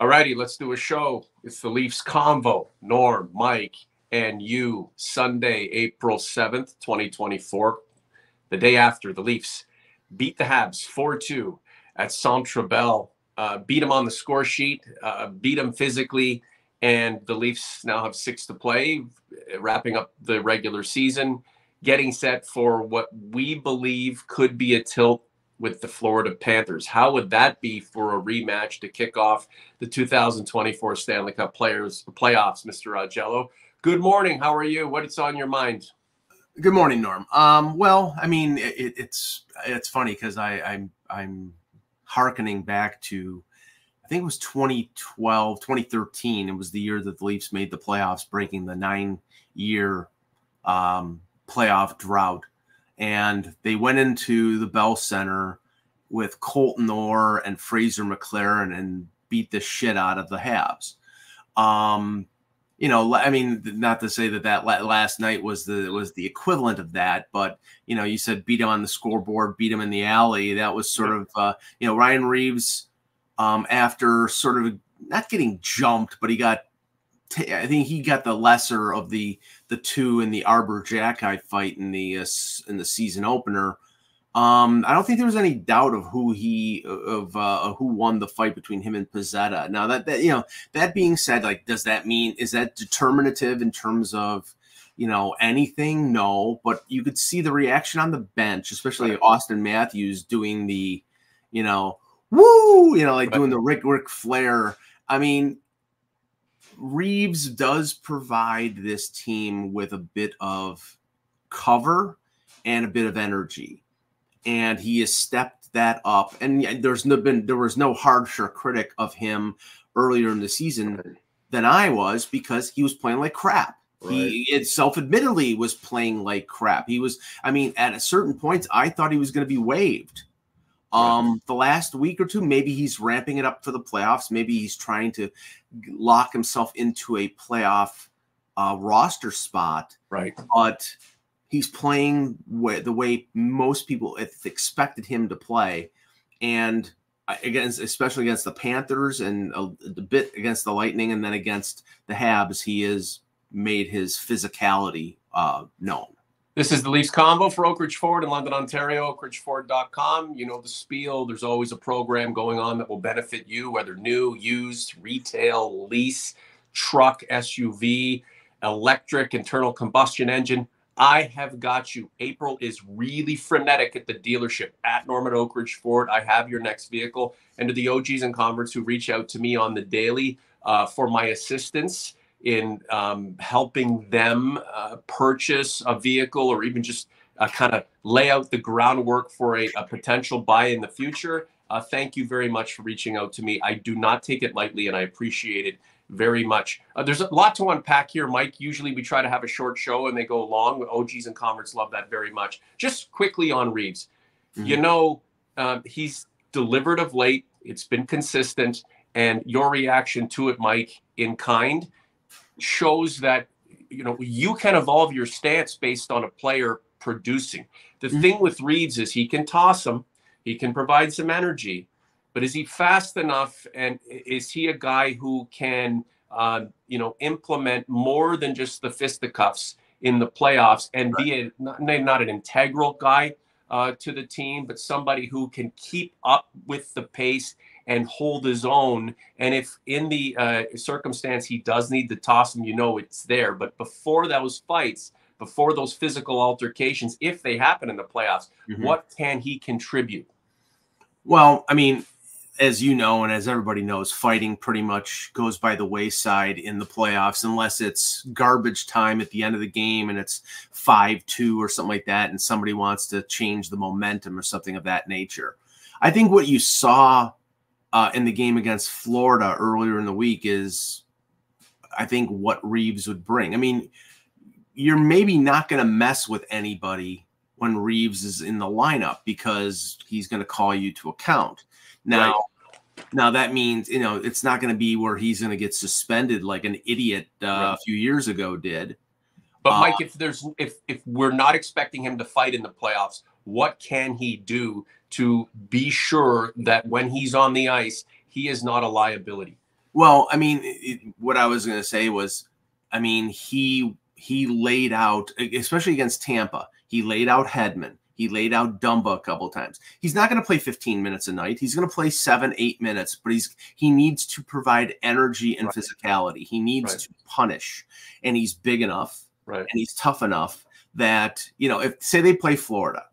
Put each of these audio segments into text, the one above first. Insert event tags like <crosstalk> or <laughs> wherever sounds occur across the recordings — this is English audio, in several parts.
All righty, let's do a show. It's the Leafs Convo. Norm, Mike, and you. Sunday, April 7th, 2024. The day after the Leafs beat the Habs 4 2 at Centre Bell. Uh, beat them on the score sheet, uh, beat them physically, and the Leafs now have six to play, wrapping up the regular season, getting set for what we believe could be a tilt with the Florida Panthers. How would that be for a rematch to kick off the 2024 Stanley Cup Players playoffs, Mr. Augello? Good morning. How are you? What's on your mind? Good morning, Norm. Um, well, I mean, it, it's it's funny because I'm I'm harkening back to I think it was 2012, 2013. It was the year that the Leafs made the playoffs, breaking the nine year um, playoff drought and they went into the Bell Center with Colton Orr and Fraser McLaren and beat the shit out of the Habs. Um, you know, I mean, not to say that that last night was the was the equivalent of that, but you know, you said beat him on the scoreboard, beat him in the alley. That was sort of, uh, you know, Ryan Reaves um, after sort of not getting jumped, but he got I think he got the lesser of the the two in the Arber Xhekaj fight in the uh, in the season opener. Um, I don't think there was any doubt of who he of uh, who won the fight between him and Pezzetta. Now that, that you know, that being said, like, does that mean is that determinative in terms of you know anything? No, but you could see the reaction on the bench, especially Auston Matthews doing the, you know, woo, you know, like doing the Rick Rick Flair. I mean, Reaves does provide this team with a bit of cover and a bit of energy. And he has stepped that up. And there's no been there was no harsher critic of him earlier in the season than I was because he was playing like crap. Right. He self-admittedly was playing like crap. He was, I mean, at a certain point, I thought he was going to be waived. Um, the last week or two, maybe he's ramping it up for the playoffs. Maybe he's trying to lock himself into a playoff uh, roster spot. Right. But he's playing the way most people expected him to play, and against especially against the Panthers and a, a bit against the Lightning, and then against the Habs, he has made his physicality uh, known. This is the Leafs Convo for Oak Ridge Ford in London, Ontario, oakridgeford.com. You know the spiel. There's always a program going on that will benefit you, whether new, used, retail, lease, truck, SUV, electric, internal combustion engine. I have got you. April is really frenetic at the dealership at Norman Oak Ridge Ford. I have your next vehicle. And to the OGs and converts who reach out to me on the daily uh, for my assistance, in um, helping them uh, purchase a vehicle or even just uh, kind of lay out the groundwork for a, a potential buy in the future. Uh, thank you very much for reaching out to me. I do not take it lightly and I appreciate it very much. Uh, there's a lot to unpack here, Mike. Usually we try to have a short show and they go long. OGs and converts love that very much. Just quickly on Reaves, Mm-hmm. You know, um, he's delivered of late, it's been consistent, and your reaction to it, Mike, in kind shows that you know you can evolve your stance based on a player producing. The mm-hmm. thing with Reaves is he can toss them, he can provide some energy, but is he fast enough? And is he a guy who can uh, you know implement more than just the fisticuffs in the playoffs and right. be a not, not an integral guy uh, to the team, but somebody who can keep up with the pace and hold his own. And if in the uh, circumstance he does need to toss him, you know it's there. But before those fights, before those physical altercations, if they happen in the playoffs, mm-hmm. what can he contribute? Well, I mean, as you know, and as everybody knows, fighting pretty much goes by the wayside in the playoffs unless it's garbage time at the end of the game and it's 5 2 or something like that, and somebody wants to change the momentum or something of that nature. I think what you saw uh, in the game against Florida earlier in the week is, I think, what Reaves would bring. I mean, you're maybe not going to mess with anybody when Reaves is in the lineup because he's going to call you to account. Now, right. now that means you know it's not going to be where he's going to get suspended like an idiot uh, right. a few years ago did. But Mike, uh, if there's if if we're not expecting him to fight in the playoffs, what can he do to be sure that when he's on the ice, he is not a liability. Well, I mean, it, what I was going to say was, I mean, he he laid out, especially against Tampa, he laid out Hedman. He laid out Dumba a couple times. He's not going to play 15 minutes a night. He's going to play seven, eight minutes, but he's he needs to provide energy and right. physicality. He needs right. to punish, and he's big enough, right. and he's tough enough that you know if say they play Florida,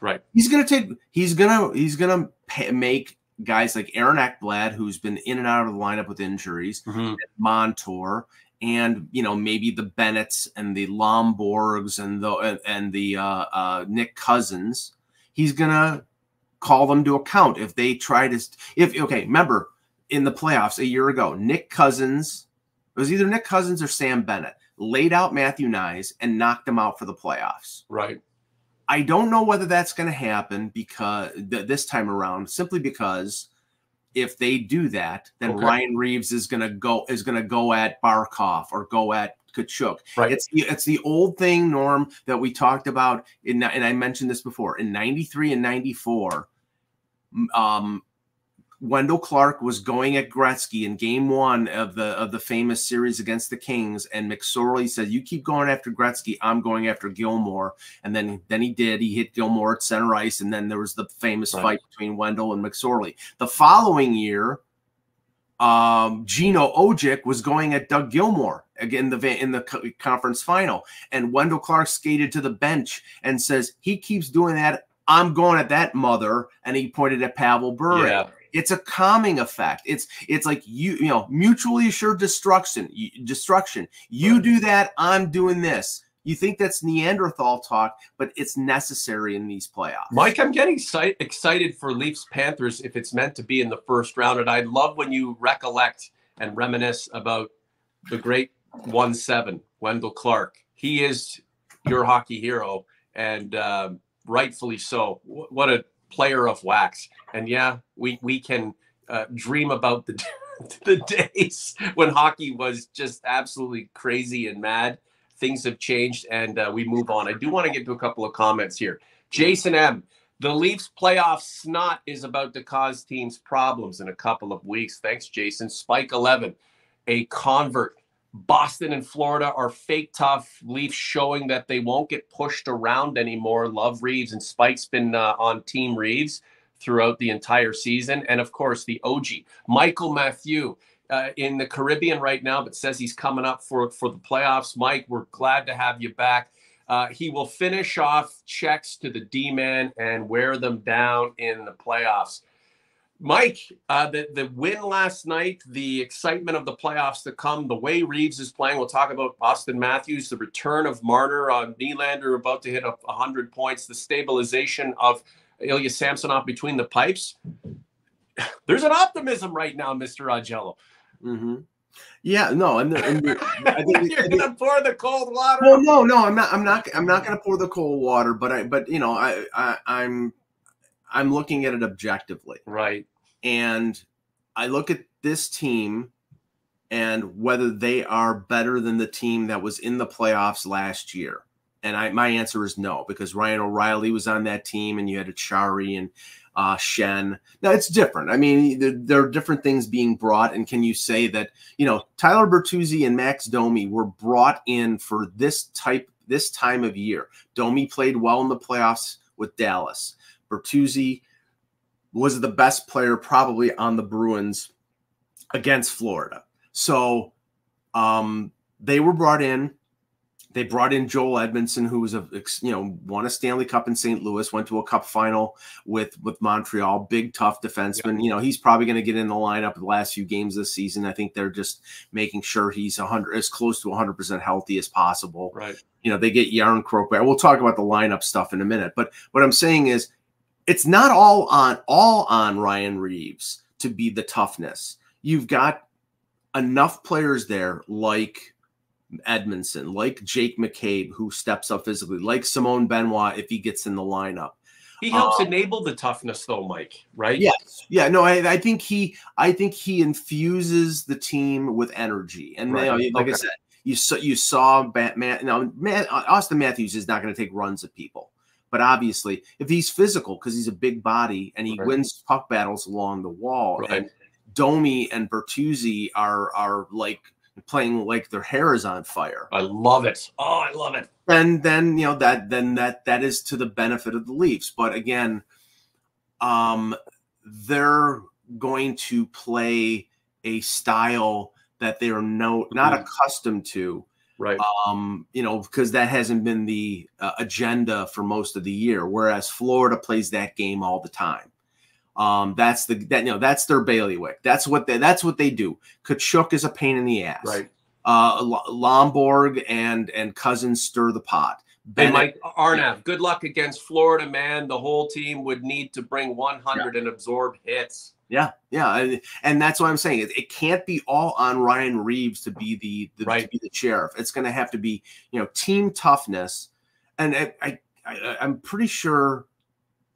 right? He's going to take. He's gonna he's gonna pay, make guys like Aaron Ekblad, who's been in and out of the lineup with injuries, mm-hmm. Montour, and you know maybe the Bennett's and the Lombergs and the and the uh, uh, Nick Cousins. He's gonna call them to account if they try to. If okay, remember in the playoffs a year ago, Nick Cousins it was either Nick Cousins or Sam Bennett laid out Matthew Knies and knocked him out for the playoffs. Right. I don't know whether that's going to happen because th- this time around, simply because if they do that, then okay. Ryan Reaves is going to go is going to go at Barkov or go at Tkachuk. Right. It's the, it's the old thing, Norm, that we talked about in and I mentioned this before in '93 and '94. Um, Wendell Clark was going at Gretzky in game one of the of the famous series against the Kings, and McSorley said, You keep going after Gretzky, I'm going after Gilmour. And then then he did. He hit Gilmour at center ice, and then there was the famous right. fight between Wendell and McSorley. The following year, um, Gino Odjick was going at Doug Gilmour again the in the conference final, and Wendell Clark skated to the bench and says, He keeps doing that. I'm going at that mother, and he pointed at Pavel Bure. Yeah. It's a calming effect. It's it's like you you know mutually assured destruction. Destruction. You do that, I'm doing this. You think that's Neanderthal talk, but it's necessary in these playoffs. Mike, I'm getting excited for Leafs Panthers if it's meant to be in the first round, and I love when you recollect and reminisce about the great one seven Wendell Clark. He is your hockey hero, and uh, rightfully so. What a player of wax. And yeah, we we can uh, dream about the <laughs> the days when hockey was just absolutely crazy and mad. Things have changed, and uh, we move on. I do want to get to a couple of comments here. Jason M. The Leafs playoff snot is about to cause teams problems in a couple of weeks. Thanks, Jason. Spike 11, a convert. Boston and Florida are fake tough. Leafs showing that they won't get pushed around anymore. Love Reaves and Spike's been uh, on Team Reaves throughout the entire season. And of course, the OG, Michael Matthew. Uh, in the Caribbean right now, but says he's coming up for for the playoffs. Mike, we're glad to have you back. Uh, he will finish off checks to the D man and wear them down in the playoffs. Mike, uh, the the win last night, the excitement of the playoffs to come, the way Reaves is playing. We'll talk about Auston Matthews, the return of Marner on uh, Nylander about to hit a hundred points, the stabilization of Ilya Samsonov between the pipes. <sighs> There's an optimism right now, Mister Augello. Mm-hmm. Yeah, no, and, the, and the, <laughs> I think you're gonna pour the cold water. Well, no, no, I'm not. I'm not. I'm not gonna pour the cold water. But I, but you know, I, I I'm I'm looking at it objectively. Right. And I look at this team and whether they are better than the team that was in the playoffs last year. And I, my answer is no, because Ryan O'Reilly was on that team and you had Acciari and uh, Schenn. Now it's different. I mean, there, there, are different things being brought. And can you say that, you know, Tyler Bertuzzi and Max Domi were brought in for this type, this time of year? Domi played well in the playoffs with Dallas. Bertuzzi was the best player probably on the Bruins against Florida. So um, they were brought in. They brought in Joel Edmundson, who was a you know won a Stanley Cup in St. Louis, went to a Cup final with with Montreal. Big tough defenseman. Yeah. You know he's probably going to get in the lineup the last few games this season. I think they're just making sure he's hundred as close to 100 percent healthy as possible. Right. You know they get Järnkrok back. We'll talk about the lineup stuff in a minute. But what I'm saying is it's not all on all on Ryan Reaves to be the toughness. You've got enough players there like Edmundson, like Jake McCabe, who steps up physically, like Simon Benoit if he gets in the lineup. He helps um, enable the toughness, though, Mike. Right? Yes. Yeah. No, I, I, think he, I think he infuses the team with energy, and right. you know, like okay. I said, you saw you saw Batman. Now, Man, Auston Matthews is not going to take runs at people. But obviously, if he's physical because he's a big body and he right. wins puck battles along the wall, right. and Domi and Bertuzzi are are like playing like their hair is on fire. I love it. Oh, I love it. And then you know that then that that is to the benefit of the Leafs. But again, um, they're going to play a style that they are no not mm-hmm. accustomed to. Right. Um, you know, because that hasn't been the uh, agenda for most of the year. Whereas Florida plays that game all the time. Um, that's the that you know that's their bailiwick. That's what they that's what they do. Tkachuk is a pain in the ass. Right. Uh, Lomberg and and Cousins stir the pot. Bennett, Mike Arnav, yeah. good luck against Florida, man. The whole team would need to bring 100 yeah. and absorb hits. Yeah, yeah, and, and that's what I'm saying. It, it, can't be all on Ryan Reaves to be the, the right. to be the sheriff. It's going to have to be you know team toughness, and I, I, I I'm pretty sure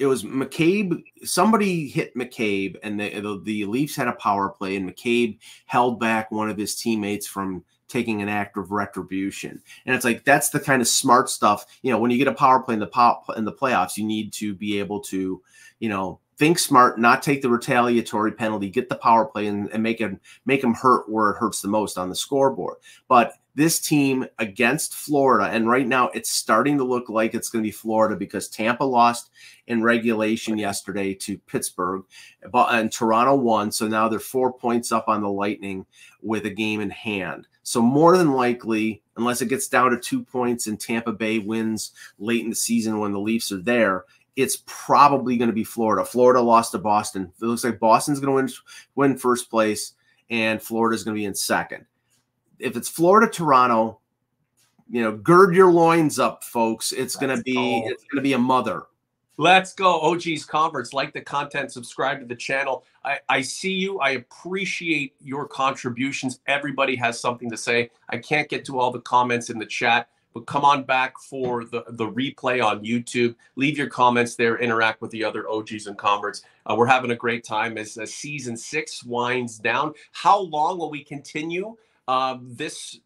it was McCabe. Somebody hit McCabe, and the, the, the Leafs had a power play, and McCabe held back one of his teammates from taking an act of retribution. And it's like that's the kind of smart stuff. You know, when you get a power play in the pop in the playoffs, you need to be able to, you know, think smart, not take the retaliatory penalty, get the power play, and, and make him make him hurt where it hurts the most on the scoreboard. But this team against Florida, and right now it's starting to look like it's going to be Florida because Tampa lost in regulation yesterday to Pittsburgh, but and Toronto won. So now they're four points up on the Lightning with a game in hand. So more than likely, unless it gets down to two points and Tampa Bay wins late in the season when the Leafs are there, it's probably going to be Florida. Florida lost to Boston. It looks like Boston's going to win win first place, and Florida's going to be in second if it's Florida Toronto, you know, gird your loins up, folks. It's going to be go. it's going to be a mother. Let's go, OG's Conference. Like the content, subscribe to the channel. I, I see you. I appreciate your contributions. Everybody has something to say. I can't get to all the comments in the chat, but come on back for the, the replay on YouTube. Leave your comments there. Interact with the other OGs and converts. Uh, we're having a great time as, as season six winds down. How long will we continue? um, this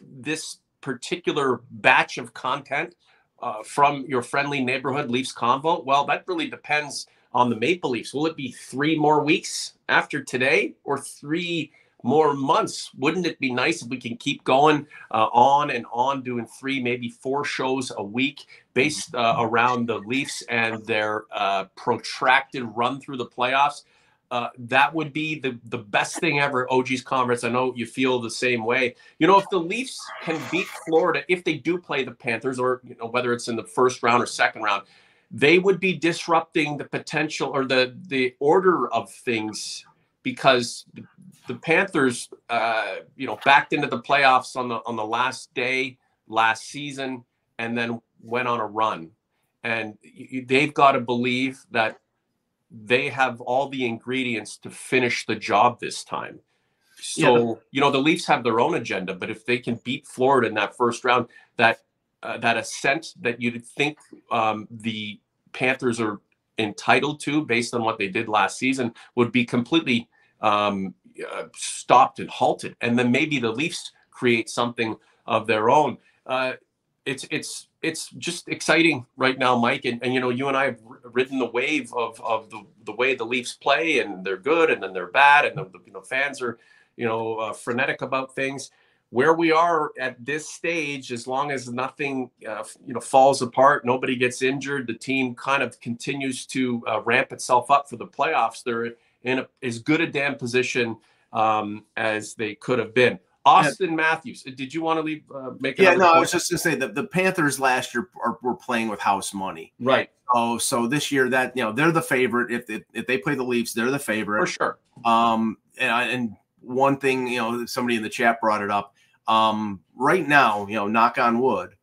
this particular batch of content uh, from your friendly neighborhood Leafs convo? Well, that really depends on the Maple Leafs. Will it be three more weeks after today or three more months? Wouldn't it be nice if we can keep going uh, on and on, doing three, maybe four shows a week based uh, around the Leafs and their uh, protracted run through the playoffs? Uh, that would be the, the best thing ever, OG's conference. I know you feel the same way. You know, if the Leafs can beat Florida, if they do play the Panthers, or you know, whether it's in the first round or second round, they would be disrupting the potential or the the order of things because the, the Panthers, uh, you know, backed into the playoffs on the on the last day last season, and then went on a run, and you, they've got to believe that they have all the ingredients to finish the job this time. So, yeah. you know, the Leafs have their own agenda, but if they can beat Florida in that first round, that uh, that ascent that you'd think um, the Panthers are entitled to based on what they did last season would be completely um, uh, stopped and halted. And then maybe the Leafs create something of their own. Uh, it's it's it's just exciting right now, Mike. And, and you know, you and I have ridden the wave of of the, the way the Leafs play, and they're good, and then they're bad, and the, the you know fans are you know uh, frenetic about things. Where we are at this stage, as long as nothing uh, you know falls apart, nobody gets injured, the team kind of continues to uh, ramp itself up for the playoffs. They're in a, as good a damn position um, as they could have been. Auston yeah. Matthews. Did you want to leave? Uh, make yeah, no. Point? I was just gonna say that the Panthers last year are, were playing with house money, right? Oh, so this year that you know they're the favorite. If if, if they play the Leafs, they're the favorite for sure. Um, and and one thing you know, somebody in the chat brought it up. Um, right now, you know, knock on wood,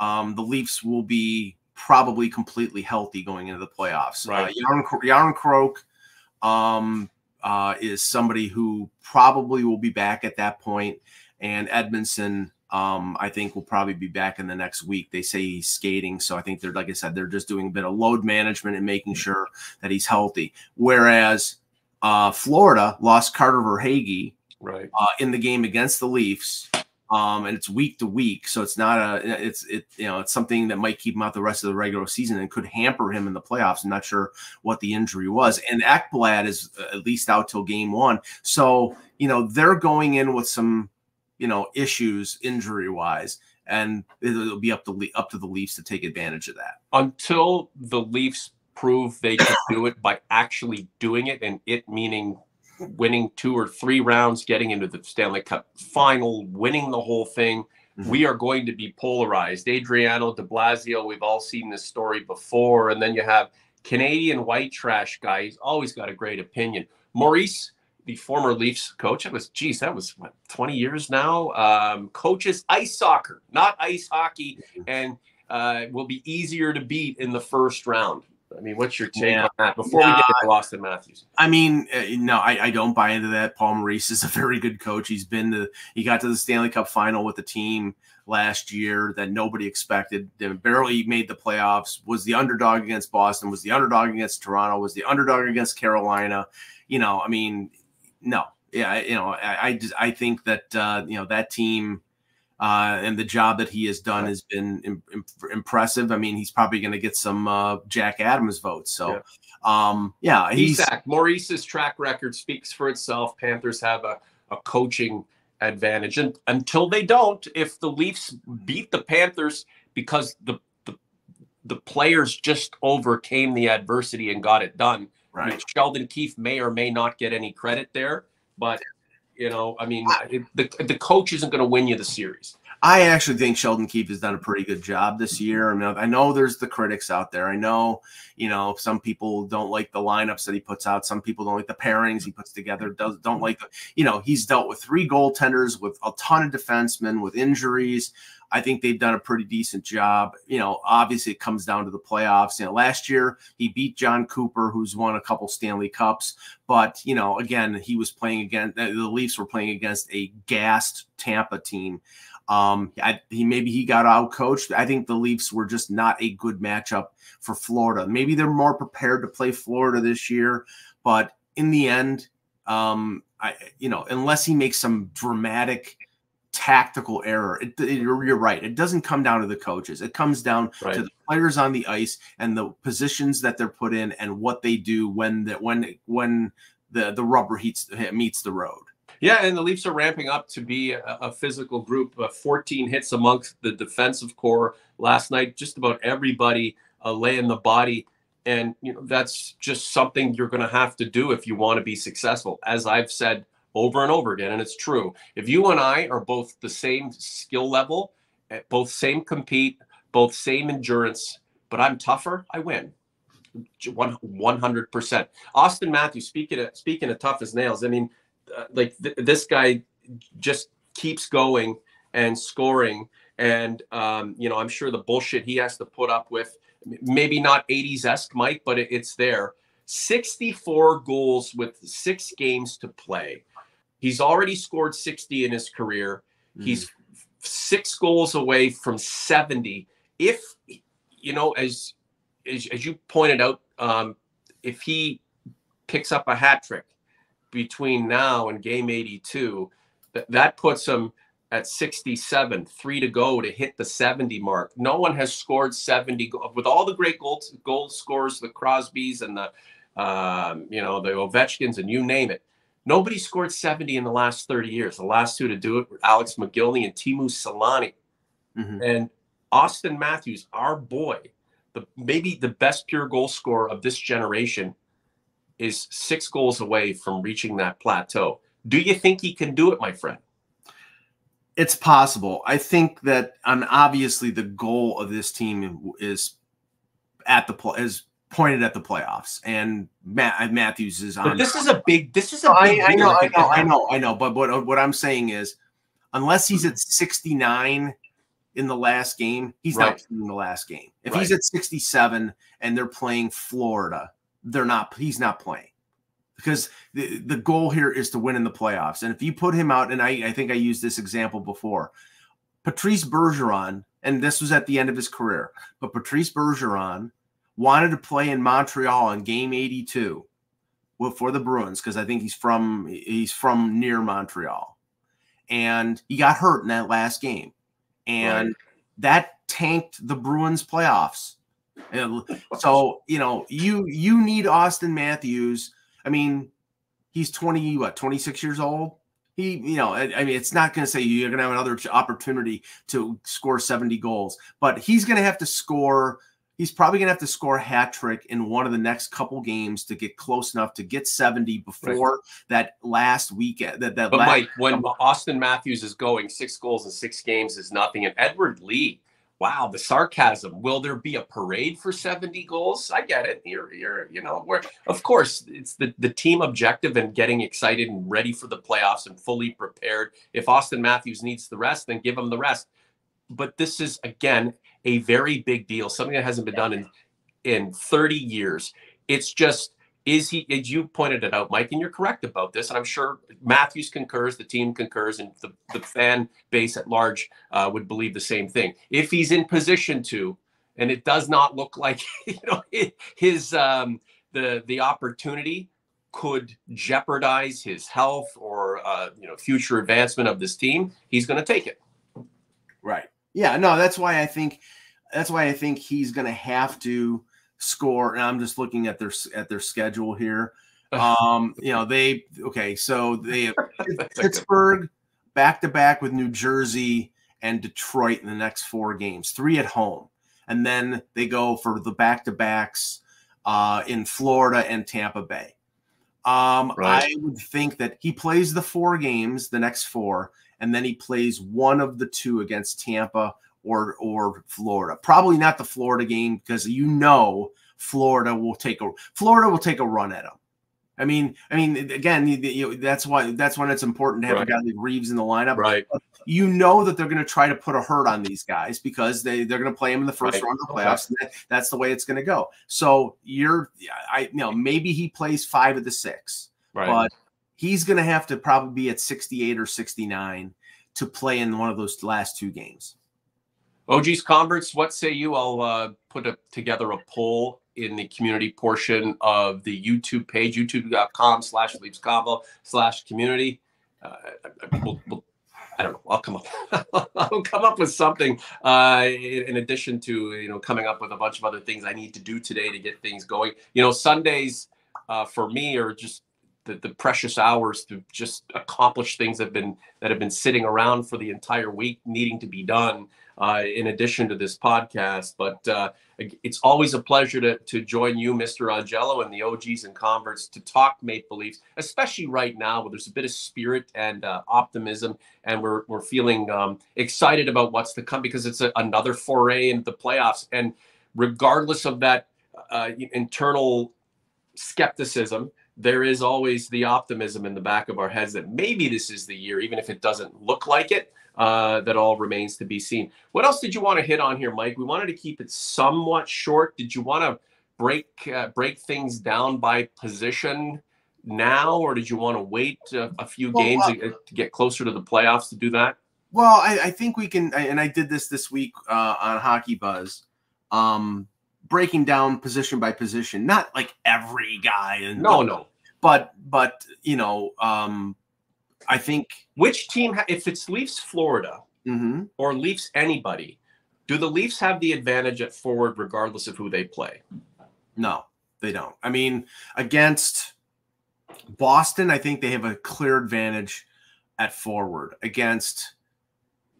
um, the Leafs will be probably completely healthy going into the playoffs. Right. Uh, Yarn, Jarnkrok, um, uh, is somebody who probably will be back at that point, and Edmundson. um, I think, will probably be back in the next week. They say he's skating, so I think they're like I said, they're just doing a bit of load management and making sure that he's healthy. Whereas uh, Florida lost Carter Verhaeghe right uh, in the game against the Leafs. Um, and it's week to week, so it's not a it's it you know it's something that might keep him out the rest of the regular season and could hamper him in the playoffs. I'm not sure what the injury was. And Ekblad is uh, at least out till game one, so you know they're going in with some you know issues injury wise and it'll be up to the, up to the Leafs to take advantage of that. Until the Leafs prove they can do it by actually doing it, and it meaning winning two or three rounds, getting into the Stanley Cup final, winning the whole thing. Mm-hmm. We are going to be polarized. Adriano de Blasio, we've all seen this story before. And then you have Canadian white trash guy. He's always got a great opinion. Maurice the former Leafs coach. It was, geez, that was what, 20 years now. Um, coaches ice soccer, not ice hockey, and uh, will be easier to beat in the first round. I mean, what's your take yeah. on that before we get to Auston Matthews? I mean, uh, no, I, I, don't buy into that. Paul Maurice is a very good coach. He's been the he got to the Stanley Cup final with the team last year that nobody expected. They barely made the playoffs. Was the underdog against Boston. Was the underdog against Toronto. Was the underdog against Carolina. You know, I mean, no, yeah, you know, I I, just, I think that uh, you know that team uh, and the job that he has done has been Im- Im- impressive. I mean, he's probably going to get some uh, Jack Adams votes. So, yeah, um, yeah he's Isak. Maurice's track record speaks for itself. Panthers have a, a coaching advantage, and until they don't, if the Leafs beat the Panthers because the the, the players just overcame the adversity and got it done Right. I mean, Sheldon Keefe may or may not get any credit there, but you know, I mean, it, the the coach isn't going to win you the series. I actually think Sheldon Keefe has done a pretty good job this year. I mean, I know there's the critics out there. I know, you know, some people don't like the lineups that he puts out. Some people don't like the pairings he puts together. Does don't like, the, you know, he's dealt with three goaltenders, with a ton of defensemen, with injuries. I think they've done a pretty decent job. You know, obviously it comes down to the playoffs. You know, last year he beat Jon Cooper, who's won a couple Stanley Cups, but you know, again, he was playing against the Leafs were playing against a gassed Tampa team. Um, I, he maybe he got out coached. I think the Leafs were just not a good matchup for Florida. Maybe they're more prepared to play Florida this year, but in the end, um, I you know, unless he makes some dramatic tactical error. It, it, you're right. It doesn't come down to the coaches. It comes down right. to the players on the ice and the positions that they're put in and what they do when the when when the the rubber heats meets the road. Yeah, and the Leafs are ramping up to be a, a physical group. Uh, 14 hits amongst the defensive core last night. Just about everybody uh, laying the body. And you know that's just something you're going to have to do if you want to be successful. As I've said over and over again. And it's true. If you and I are both the same skill level, eh, both same compete, both same endurance, but I'm tougher, I win. 100%. Auston Matthews, speaking of, speaking of tough as nails, I mean, uh, like th- this guy just keeps going and scoring. And, um, you know, I'm sure the bullshit he has to put up with, maybe not 80s esque, Mike, but it, it's there. 64 goals with six games to play. He's already scored 60 in his career. Mm. He's six goals away from 70. If, you know, as as, as you pointed out, um, if he picks up a hat trick between now and game 82, that, that puts him at 67, three to go to hit the 70 mark. No one has scored 70 with all the great goal, goal scores, the Crosbys and the, um, you know, the Ovechkins and you name it. Nobody scored 70 in the last 30 years. The last two to do it were Alex Mogilny and Teemu Selanne. Mm-hmm. And Auston Matthews, our boy, the maybe the best pure goal scorer of this generation, is six goals away from reaching that plateau. Do you think he can do it, my friend? It's possible. I think that, and obviously, the goal of this team is at the is pointed at the playoffs, and Matt, uh, Matthews is on. But this is a big. This is a big. I, I know, I know, I know, I know. But what what I'm saying is, unless he's at 69 in the last game, he's right. not in the last game. If right. he's at 67 and they're playing Florida, they're not. He's not playing because the, the goal here is to win in the playoffs. And if you put him out, and I, I think I used this example before, Patrice Bergeron, and this was at the end of his career, but Patrice Bergeron wanted to play in Montreal in game 82 for the Bruins because I think he's from he's from near Montreal. and he got hurt in that last game, and right. that tanked the Bruins playoffs. And so you know you you need Auston Matthews. I mean, he's twenty what twenty six years old. He, you know, I, I mean, it's not going to say you're going to have another opportunity to score 70 goals, but he's going to have to score he's probably going to have to score a hat trick in one of the next couple games to get close enough to get 70 before right. that last weekend. Uh, that, that but last, Mike, when Auston Matthews is going six goals in six games is nothing. And Edward Lee, wow, the sarcasm. Will there be a parade for 70 goals? I get it. You're, you're, you know, we're, of course it's the, the team objective and getting excited and ready for the playoffs and fully prepared. If Auston Matthews needs the rest, then give him the rest. But this is again a very big deal, something that hasn't been done in in 30 years. It's just is he as you pointed it out mike and you're correct about this and i'm sure matthews concurs the team concurs and the, the fan base at large uh, would believe the same thing. If he's in position to and it does not look like <laughs> you know his um, the the opportunity could jeopardize his health or uh, you know future advancement of this team he's going to take it. Right yeah, no, that's why I think that's why I think he's going to have to score. And I'm just looking at their at their schedule here. <laughs> Um, you know, they okay, so they have <laughs> Pittsburgh back to back with New Jersey and Detroit in the next four games, three at home, and then they go for the back to backs uh, in Florida and Tampa Bay. Um, right. I would think that he plays the four games, the next four, and then he plays one of the two against Tampa or or Florida. Probably not the Florida game because you know Florida will take a Florida will take a run at him. I mean, I mean, again, you, you, that's why that's when it's important to have right. a guy like Reaves in the lineup. Right. You know that they're going to try to put a hurt on these guys because they they're going to play him in the first right. round of the playoffs. Okay. That, that's the way it's going to go. So you're, I you know, maybe he plays five of the six, right. but he's going to have to probably be at 68 or 69 to play in one of those last two games. OG's converts, what say you? I'll uh, put a, together a poll in the community portion of the YouTube page, youtube.com slash leaves combo slash community. Uh, we'll, we'll, I don't know. I'll come up. <laughs> I'll come up with something uh, in, in, addition to you know coming up with a bunch of other things I need to do today to get things going. You know, Sundays uh, for me are just the, the precious hours to just accomplish things that have been that have been sitting around for the entire week needing to be done uh, in addition to this podcast. But uh, it's always a pleasure to, to join you mr Augello and the og's and converts to talk maple leafs especially right now where there's a bit of spirit and uh, optimism and we're, we're feeling um, excited about what's to come because it's a, another foray into the playoffs. And regardless of that uh, internal skepticism there is always the optimism in the back of our heads that maybe this is the year, even if it doesn't look like it. Uh, that all remains to be seen. What else did you want to hit on here, Mike? We wanted to keep it somewhat short. Did you want to break uh, break things down by position now, or did you want to wait a, a few well, games uh, to, to, get closer to the playoffs to do that? Well, I, I think we can, and I did this this week uh, on Hockey Buzz. Um, breaking down position by position, not like every guy. And no, no, but but you know, um, I think which team, if it's Leafs Florida mm-hmm. or Leafs anybody, do the Leafs have the advantage at forward regardless of who they play? No, they don't. I mean, against Boston, I think they have a clear advantage at forward. Against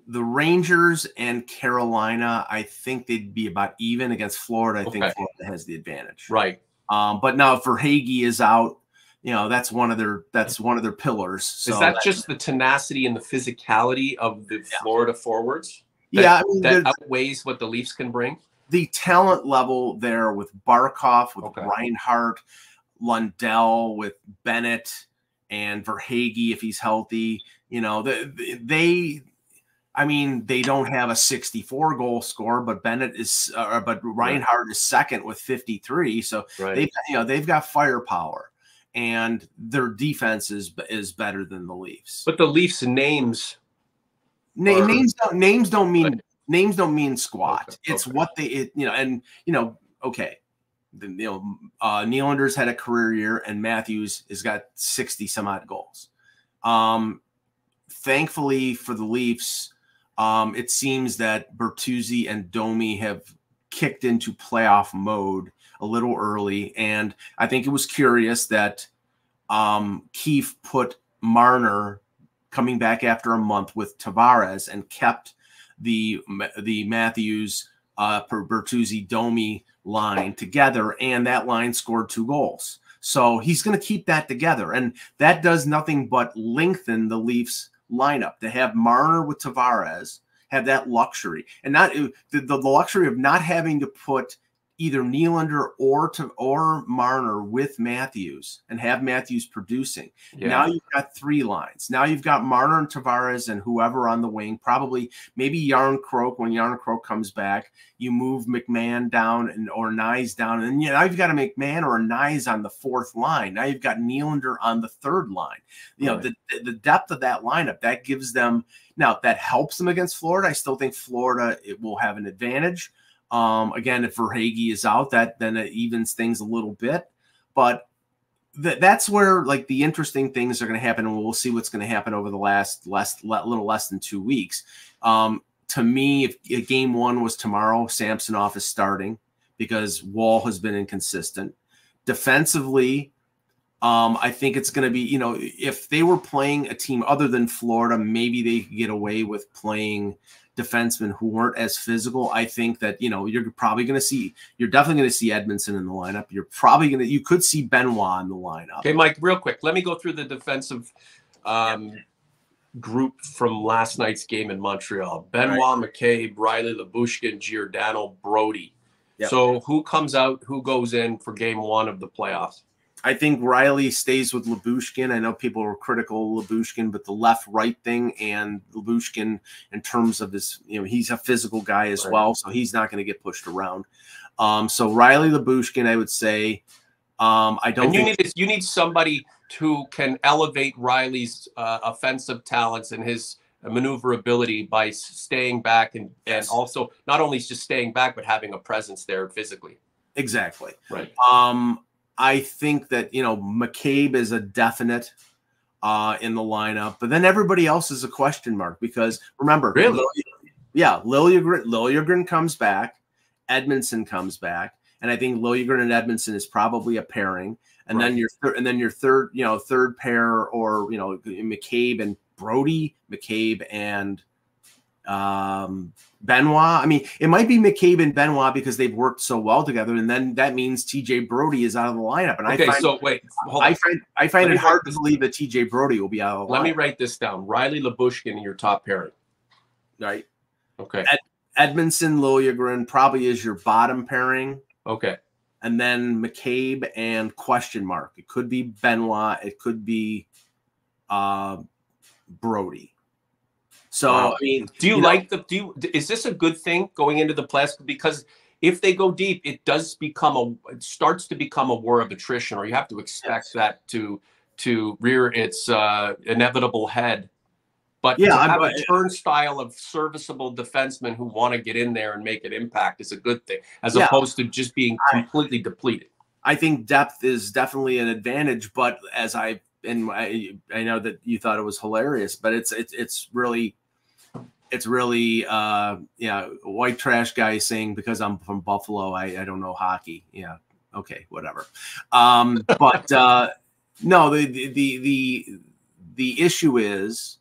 the Rangers and Carolina, I think they'd be about even. Against Florida, I okay. think Florida has the advantage. Right. Um, but now if Verhaeghe is out, you know that's one of their that's one of their pillars. So is that, that just the tenacity and the physicality of the yeah. Florida forwards? That, yeah, I mean, that outweighs what the Leafs can bring. The talent level there with Barkov, with okay. Reinhart, Lundell, with Bennett, and Verhaeghe if he's healthy. You know, the, they I mean, they don't have a 64 goal score, but Bennett is, uh, but Reinhart right. is second with 53. So right. they've, you know, they've got firepower, and their defense is is better than the Leafs. But the Leafs names, Na- are, names don't names don't mean names don't mean squat. Okay, it's okay. what they, it, you know, and you know, okay. The, you know, uh, Nylander's had a career year, and Matthews has got 60 some odd goals. Um, thankfully for the Leafs, um, it seems that Bertuzzi and Domi have kicked into playoff mode a little early, and I think it was curious that um, Keefe put Marner coming back after a month with Tavares and kept the the Matthews uh, Bertuzzi Domi line together, and that line scored two goals. So he's going to keep that together, and that does nothing but lengthen the Leafs lineup to have Marner with Tavares have that luxury. And not the, the luxury of not having to put either Nylander or to or Marner with Matthews and have Matthews producing. Yeah. Now you've got three lines. Now you've got Marner and Tavares and whoever on the wing. Probably maybe Järnkrok when Järnkrok comes back. You move McMann down and or Knies down, and you know, now you've got a McMann or a Knies on the fourth line. Now you've got Nylander on the third line. You right. know the the depth of that lineup that gives them. Now that helps them against Florida. I still think Florida it will have an advantage um, again, if Verhaeghe is out, that then it evens things a little bit. But th- that's where like the interesting things are going to happen, and we'll see what's going to happen over the last less le- little less than two weeks. Um, to me, if, if game one was tomorrow, Samsonov is starting because Woll has been inconsistent. Defensively, um, I think it's going to be, you know, if they were playing a team other than Florida, maybe they could get away with playing defensemen who weren't as physical, I think that you know you're probably going to see you're definitely going to see Edmundson in the lineup. You're probably going to you could see Benoit in the lineup. Okay, Mike, real quick, let me go through the defensive um, group from last night's game in Montreal: Benoit, right. McCabe, Rielly, Lyubushkin, Giordano, Brodie. Yep. So who comes out? Who goes in for Game One of the playoffs? I think Rielly stays with Lyubushkin. I know people were critical of Lyubushkin, but the left right thing and Lyubushkin in terms of his, you know, he's a physical guy as right. well, so he's not going to get pushed around. Um, so Rielly Lyubushkin, I would say. Um, I don't. And you need you need somebody who can elevate Rielly's uh, offensive talents and his maneuverability by staying back and and also not only just staying back but having a presence there physically. Exactly. Right. Um, I think that you know McCabe is a definite uh, in the lineup, but then everybody else is a question mark because remember, really? yeah, Liljegren, Liljegren comes back, Edmundson comes back, and I think Liljegren and Edmundson is probably a pairing, and right. then your third, and then your third, you know, third pair or you know McCabe and Brodie, McCabe and um, Benoit. I mean, it might be McCabe and Benoit because they've worked so well together, and then that means TJ Brodie is out of the lineup. And okay, I find, so wait, I find I find it hard to believe that TJ Brodie will be out of the Let lineup. me write this down: Rielly Lyubushkin in your top pairing. Right. Okay. Ed, Edmundson Liljegren probably is your bottom pairing. Okay. And then McCabe and question mark. It could be Benoit. It could be uh, Brodie. So wow. I mean, do you, you like know, the do you is this a good thing going into the playoffs because if they go deep, it does become a it starts to become a war of attrition, or you have to expect yes. that to to rear its uh, inevitable head. But yeah, to have I'm, a turnstile of serviceable defensemen who want to get in there and make an impact is a good thing, as yeah, opposed to just being completely I, depleted. I think depth is definitely an advantage, but as I and I, I know that you thought it was hilarious, but it's it's it's really it's really uh yeah white trash guy saying because i'm from buffalo i, I don't know hockey. Yeah okay whatever. Um <laughs> but uh no the the the the issue is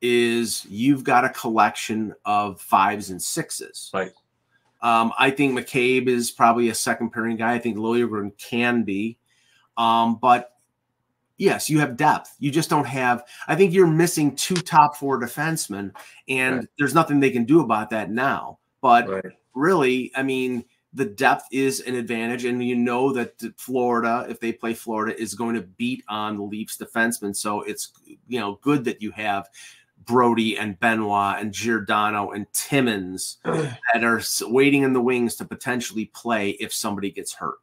is you've got a collection of fives and sixes. Right. Um i think mccabe is probably a second pairing guy. I think Liljegren can be. Um but yes, you have depth. You just don't have. I think you're missing two top four defensemen, and right. there's nothing they can do about that now. But right. really, I mean, the depth is an advantage, and you know that Florida, if they play Florida, is going to beat on the Leafs defensemen. So it's you know good that you have. Brodie and Benoit and Giordano and Timmins <clears throat> that are waiting in the wings to potentially play if somebody gets hurt.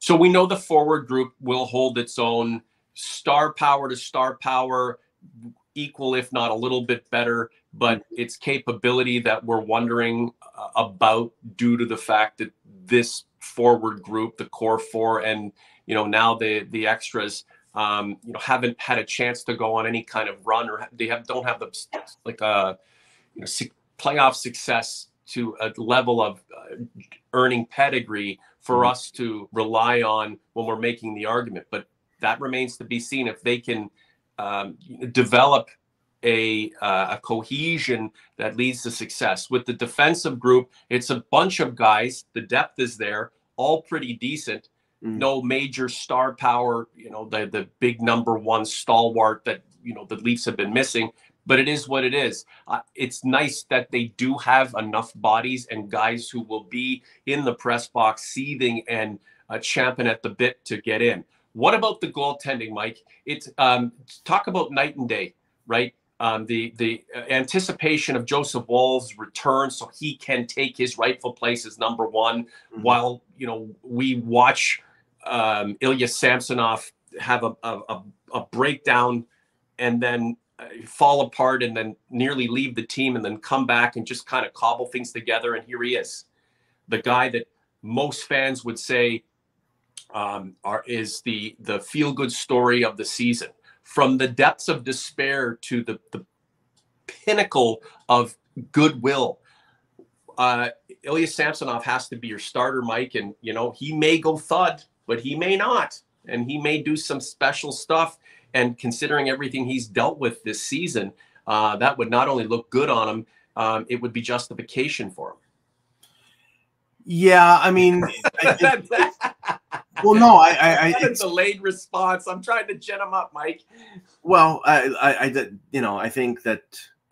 So we know the forward group will hold its own star power to star power equal if not a little bit better but its capability that we're wondering uh, about due to the fact that this forward group the core four and you know now the the extras um, you know, haven't had a chance to go on any kind of run or they have don't have the like a uh, you know playoff success to a level of uh, earning pedigree for mm-hmm. us to rely on when we're making the argument. But that remains to be seen if they can um, develop a, uh, a cohesion that leads to success. With the defensive group, it's a bunch of guys. The depth is there, all pretty decent. Mm. No major star power, you know, the the big number one stalwart that you know the Leafs have been missing. But it is what it is. Uh, it's nice that they do have enough bodies and guys who will be in the press box, seething and uh, champing at the bit to get in. What about the goaltending, Mike? It's um, talk about night and day, right? um, the the anticipation of Joseph Woll's return, so he can take his rightful place as number one, mm-hmm. while you know we watch um, Ilya Samsonov have a, a, a breakdown and then uh, fall apart and then nearly leave the team and then come back and just kind of cobble things together. And here he is, the guy that most fans would say um, are is the the feel good story of the season from the depths of despair to the, the pinnacle of goodwill. Uh, Ilya Samsonov has to be your starter, Mike, and you know he may go thud, but he may not, and he may do some special stuff. And considering everything he's dealt with this season, uh, that would not only look good on him, um, it would be justification for him. Yeah, I mean, <laughs> I, well, no, I, I, I <laughs> it's a delayed response. I'm trying to gen them up, Mike. Well, I, I, I, you know, I think that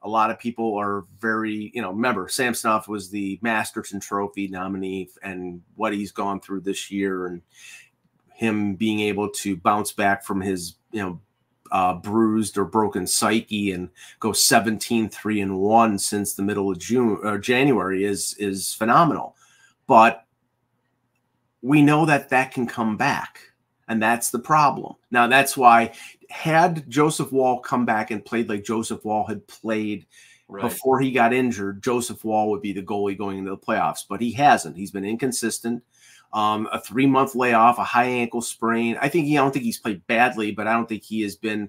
a lot of people are very, you know, remember Samsonov was the Masterton Trophy nominee, and what he's gone through this year, and him being able to bounce back from his, you know, uh, bruised or broken psyche and go 17 3 and 1 since the middle of June or January is is phenomenal. But we know that that can come back. And that's the problem. Now, that's why, had Joseph Woll come back and played like Joseph Woll had played right. before he got injured, Joseph Woll would be the goalie going into the playoffs. But he hasn't. He's been inconsistent. Um, a three month layoff, a high ankle sprain. I think he, I don't think he's played badly, but I don't think he has been.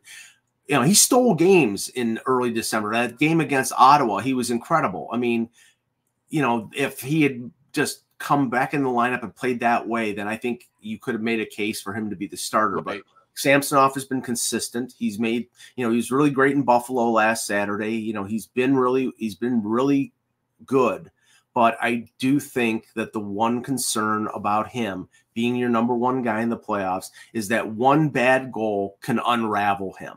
You know, he stole games in early December. That game against Ottawa, he was incredible. I mean, you know, if he had just come back in the lineup and played that way, then I think you could have made a case for him to be the starter. Right. But Samsonov has been consistent. He's made, you know, he was really great in Buffalo last Saturday. You know, he's been really, he's been really good. But I do think that the one concern about him being your number one guy in the playoffs is that one bad goal can unravel him.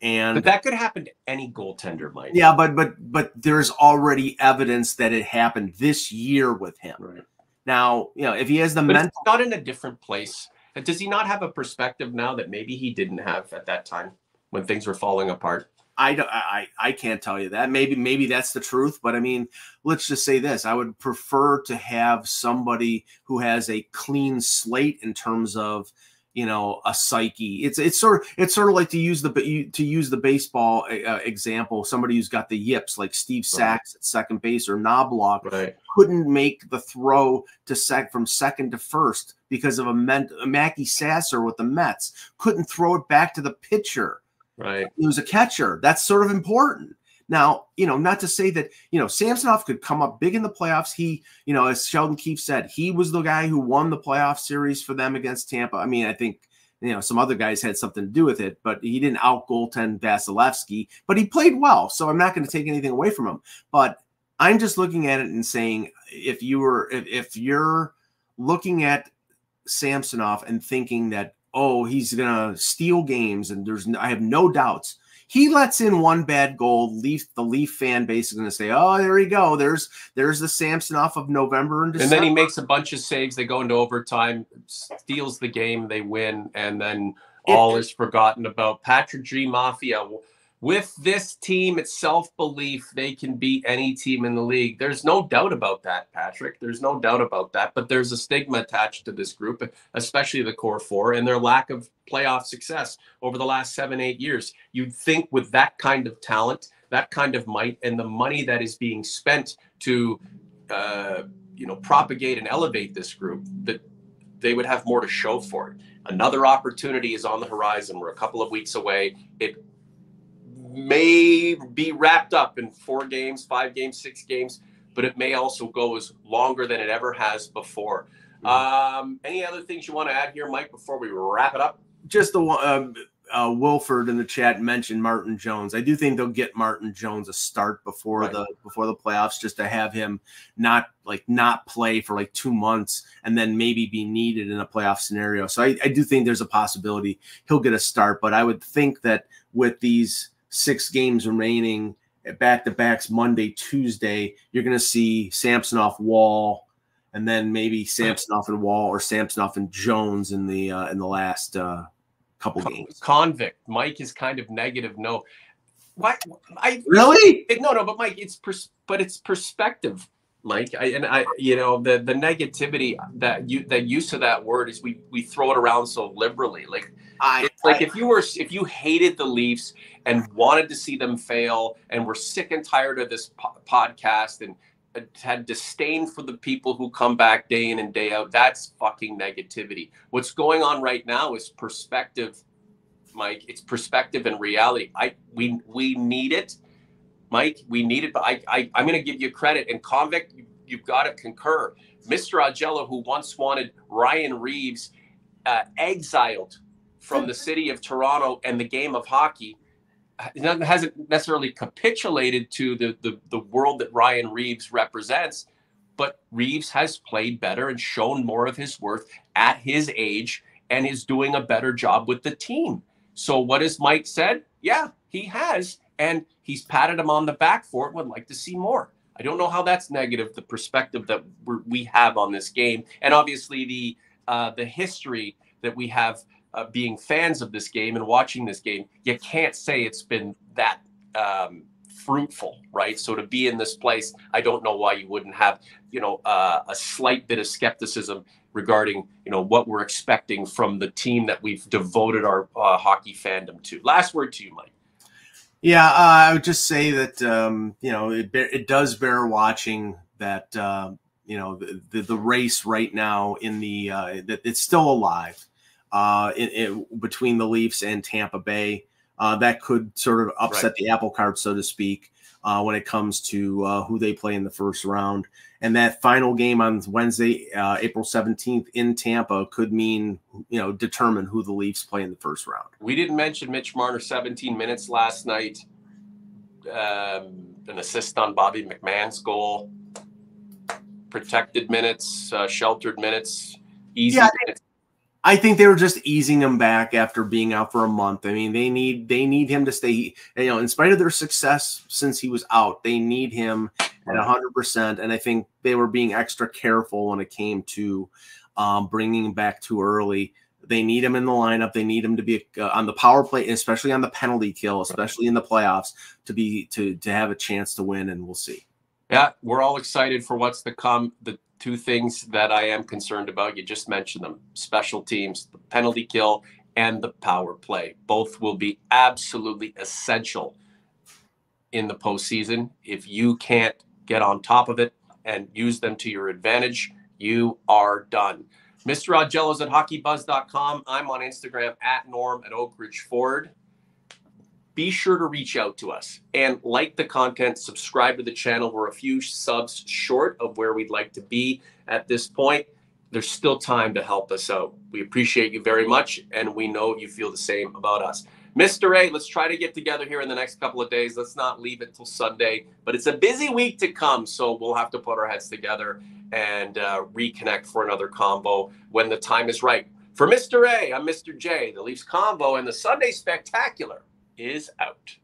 And but that could happen to any goaltender, Mike. Yeah, but but but there's already evidence that it happened this year with him. Right. Now, you know, if he has the but mental, not in a different place. Does he not have a perspective now that maybe he didn't have at that time when things were falling apart? I, don't I I can't tell you that. Maybe maybe that's the truth, but I mean, let's just say this: I would prefer to have somebody who has a clean slate in terms of you know a psyche. It's it's sort of it's sort of like to use the to use the baseball uh, example somebody who's got the yips like Steve Sax right. at second base or Knoblauch right. couldn't make the throw to sec from second to first because of a, Men- a Mackey Sasser with the mets couldn't throw it back to the pitcher. Right. He was a catcher. That's sort of important now, you know, not to say that, you know, Samsonov could come up big in the playoffs. He, you know, as Sheldon Keefe said, he was the guy who won the playoff series for them against Tampa. I mean, I think, you know, some other guys had something to do with it, but he didn't out goaltend Vasilevskiy, but he played well. So I'm not going to take anything away from him. But I'm just looking at it and saying, if you were, if, if you're looking at Samsonov and thinking that, oh, he's going to steal games and there's, I have no doubts he lets in one bad goal. Leaf the Leaf fan base is going to say, "Oh, there we go. There's there's the Samsonov of November and December." And then he makes a bunch of saves. They go into overtime, steals the game, they win, and then all it, is forgotten about. Patrick G Mafia with this team, it's self belief. They can beat any team in the league. There's no doubt about that, Patrick. There's no doubt about that. But there's a stigma attached to this group, especially the core four, and their lack of playoff success over the last seven, eight years. You'd think with that kind of talent, that kind of might, and the money that is being spent to, uh, you know, propagate and elevate this group, that they would have more to show for it. Another opportunity is on the horizon. We're a couple of weeks away. It may be wrapped up in four games, five games, six games, but it may also go as longer than it ever has before. Mm-hmm. Um, any other things you want to add here, Mike, before we wrap it up? Just the one. Um, uh, Wilford in the chat mentioned Martin Jones. I do think they'll get Martin Jones a start before right. the before the playoffs, just to have him not like not play for like two months and then maybe be needed in a playoff scenario. So I, I do think there's a possibility he'll get a start, but I would think that with these six games remaining back to backs Monday, Tuesday, you're going to see Samsonov Woll, and then maybe Samsonov and Woll or Samsonov and Jones in the uh, in the last uh, couple Con- games. Convict Mike is kind of negative. No, why? I really it, no no, but Mike, it's pers- but it's perspective. Mike, I, and I, you know, the the negativity that you that use of that word is we we throw it around so liberally. Like I, it's like I, if you were if you hated the Leafs and wanted to see them fail and were sick and tired of this po- podcast and had disdain for the people who come back day in and day out, that's fucking negativity. What's going on right now is perspective, Mike. It's perspective and reality. I we we need it, Mike. We need it, but I, I I'm going to give you credit. And convict, you, you've got to concur. Mr. Augello, who once wanted Ryan Reaves uh, exiled from the city of Toronto and the game of hockey hasn't necessarily capitulated to the, the, the world that Ryan Reaves represents, but Reaves has played better and shown more of his worth at his age and is doing a better job with the team. So what has Mike said? Yeah, he has. And he's patted him on the back for it, would like to see more. I don't know how that's negative, the perspective that we have on this game. And obviously the uh, the history that we have uh, being fans of this game and watching this game, you can't say it's been that um, fruitful, right? So to be in this place, I don't know why you wouldn't have, you know, uh, a slight bit of skepticism regarding, you know, what we're expecting from the team that we've devoted our uh, hockey fandom to. Last word to you, Mike. Yeah, uh, I would just say that um, you know it it does bear watching that uh, you know the, the, the race right now in the uh, that it's still alive uh, in, in, between the Leafs and Tampa Bay. Uh, that could sort of upset right. the apple cart, so to speak, uh, when it comes to uh, who they play in the first round. And that final game on Wednesday, uh, April 17th in Tampa could mean, you know, determine who the Leafs play in the first round. We didn't mention Mitch Marner 17 minutes last night, um, an assist on Bobby McMann's goal, protected minutes, uh, sheltered minutes, easy yeah, minutes I think they were just easing him back after being out for a month. I mean, they need they need him to stay. You know, in spite of their success since he was out, they need him at hundred percent. And I think they were being extra careful when it came to um, bringing him back too early. They need him in the lineup. They need him to be uh, on the power play, especially on the penalty kill, especially in the playoffs, to be to to have a chance to win. And we'll see. Yeah, we're all excited for what's to come. The two things that I am concerned about. You just mentioned them special teams, the penalty kill, and the power play. Both will be absolutely essential in the postseason. If you can't get on top of it and use them to your advantage, you are done. Mr. Augello's at hockeybuzz.com. I'm on Instagram at Norm at Oak Ridge Ford be sure to reach out to us and like the content, subscribe to the channel. We're a few subs short of where we'd like to be at this point. There's still time to help us out. We appreciate you very much, and we know you feel the same about us. Mr. A, let's try to get together here in the next couple of days. Let's not leave it till Sunday, but it's a busy week to come, so we'll have to put our heads together and uh, reconnect for another combo when the time is right. For Mr. A, I'm Mr. J, the Leafs Convo and the Sunday Spectacular is out.